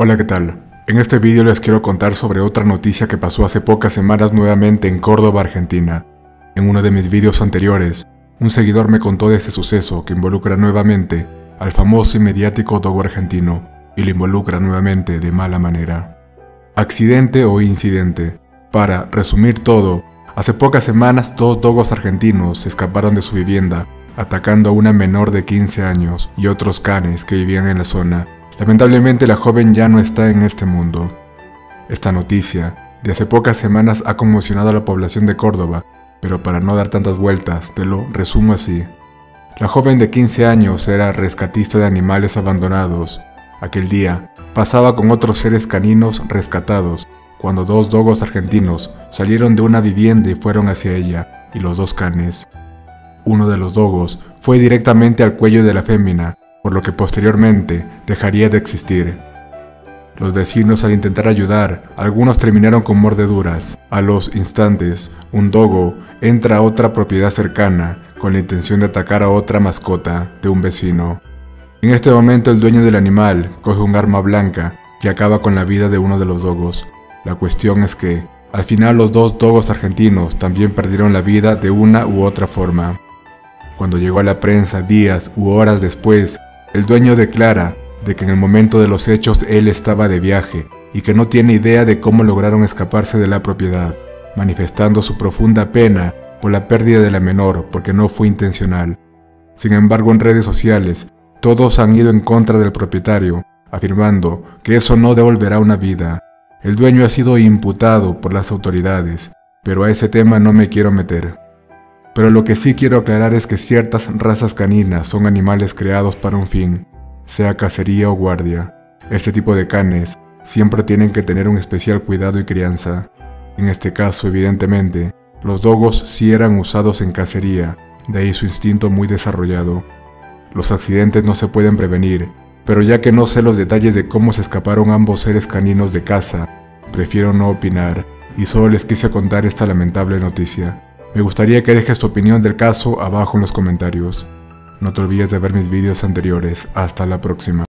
Hola, ¿qué tal? En este vídeo les quiero contar sobre otra noticia que pasó hace pocas semanas nuevamente en Córdoba, Argentina. En uno de mis vídeos anteriores, un seguidor me contó de este suceso que involucra nuevamente al famoso y mediático dogo argentino y lo involucra nuevamente de mala manera. Accidente o incidente. Para resumir todo, hace pocas semanas dos dogos argentinos escaparon de su vivienda atacando a una menor de 15 años y otros canes que vivían en la zona Lamentablemente la joven ya no está en este mundo. Esta noticia de hace pocas semanas ha conmocionado a la población de Córdoba, pero para no dar tantas vueltas, te lo resumo así. La joven de 15 años era rescatista de animales abandonados. Aquel día pasaba con otros seres caninos rescatados cuando dos dogos argentinos salieron de una vivienda y fueron hacia ella y los dos canes. Uno de los dogos fue directamente al cuello de la fémina por lo que posteriormente dejaría de existir. Los vecinos al intentar ayudar, algunos terminaron con mordeduras. A los instantes, un dogo entra a otra propiedad cercana con la intención de atacar a otra mascota de un vecino. En este momento el dueño del animal coge un arma blanca que acaba con la vida de uno de los dogos. La cuestión es que, al final los dos dogos argentinos también perdieron la vida de una u otra forma. Cuando llegó a la prensa días u horas después, el dueño declara de que en el momento de los hechos él estaba de viaje y que no tiene idea de cómo lograron escaparse de la propiedad, manifestando su profunda pena por la pérdida de la menor porque no fue intencional. Sin embargo, en redes sociales, todos han ido en contra del propietario, afirmando que eso no devolverá una vida. El dueño ha sido imputado por las autoridades, pero a ese tema no me quiero meter. Pero lo que sí quiero aclarar es que ciertas razas caninas son animales creados para un fin, sea cacería o guardia. Este tipo de canes siempre tienen que tener un especial cuidado y crianza. En este caso, evidentemente, los dogos sí eran usados en cacería, de ahí su instinto muy desarrollado. Los accidentes no se pueden prevenir, pero ya que no sé los detalles de cómo se escaparon ambos seres caninos de casa, prefiero no opinar y solo les quise contar esta lamentable noticia. Me gustaría que dejes tu opinión del caso abajo en los comentarios. No te olvides de ver mis vídeos anteriores. Hasta la próxima.